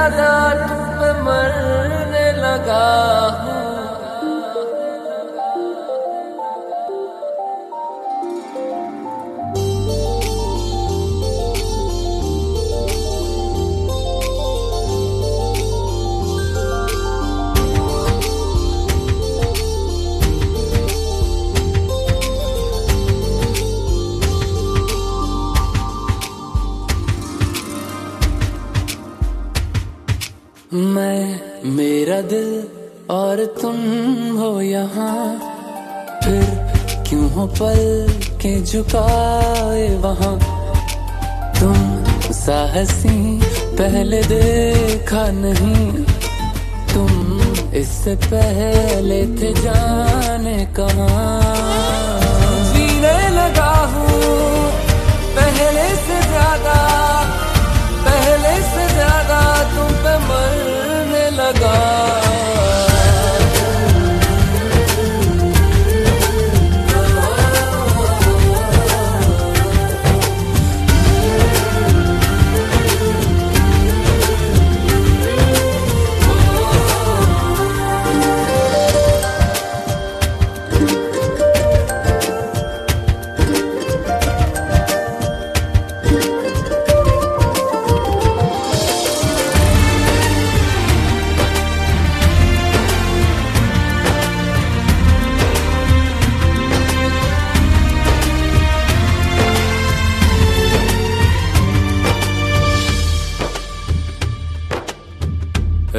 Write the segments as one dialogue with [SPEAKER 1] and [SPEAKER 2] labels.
[SPEAKER 1] ज़्यादा तुम मरने लगा। मैं, मेरा दिल और तुम हो यहाँ। फिर क्यों हो पल के झुकाए वहाँ? तुम साहसी पहले देखा नहीं। तुम इससे पहले थे जाने कहाँ।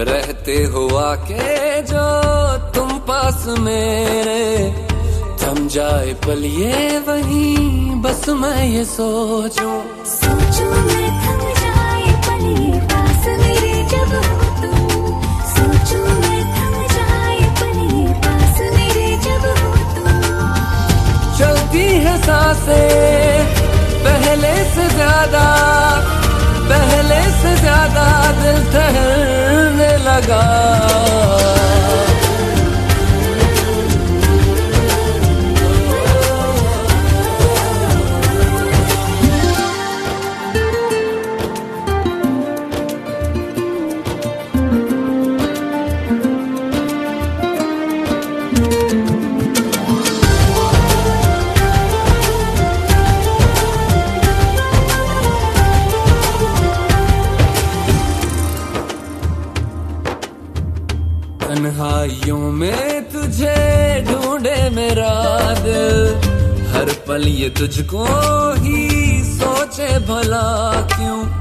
[SPEAKER 1] रहते हुआ के जो तुम पास मेरे। थम जाए पल ये वहीं बस मैं ये सोचूं।
[SPEAKER 2] सोचो मैं थम जाए पल ये पास मेरे जब हो तुम सोचो मैं थम जाए पल ये पास मेरे जब हो तुम
[SPEAKER 1] चलती है साँसें पहले से ज़्यादा पहले से ज़्यादा दिल ठहरने तन्हाइयों में तुझे ढूंढे मेरा दिल। हर पल ये तुझको ही सोचे भला क्यों?